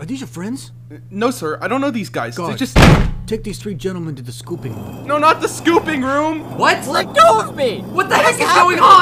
Are these your friends? No, sir. I don't know these guys. They just. Take these three gentlemen to the scooping room. No, not the scooping room. What? Let go of me! What the heck is going on?